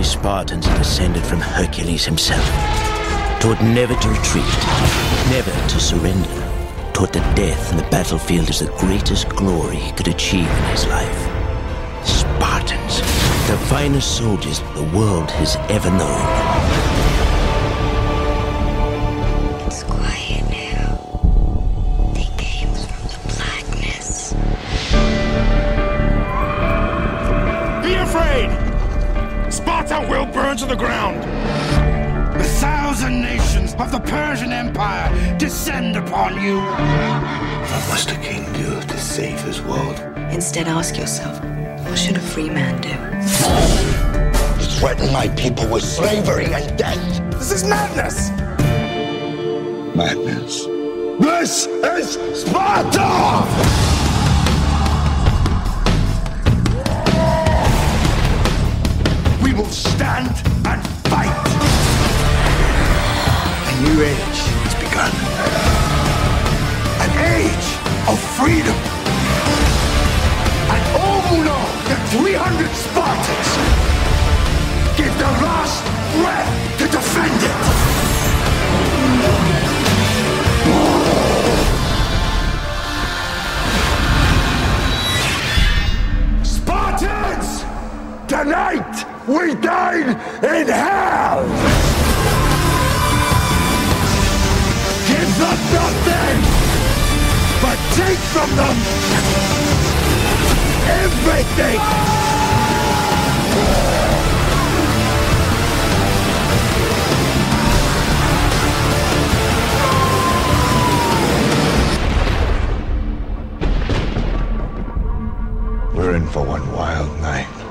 Spartans are descended from Hercules himself. Taught never to retreat, never to surrender. Taught that death in the battlefield is the greatest glory he could achieve in his life. Spartans, the finest soldiers the world has ever known. Sparta will burn to the ground! A thousand nations of the Persian Empire descend upon you! What must a king do to save his world? Instead, ask yourself, what should a free man do? Threaten my people with slavery and death. This is madness! Madness. This is Sparta! We will stand and fight! A new age has begun. An age of freedom. And all who know that 300 Spartans give their last breath to defend it. Spartans! Tonight we died in hell! Give them nothing, but take from them everything! We're in for one wild night.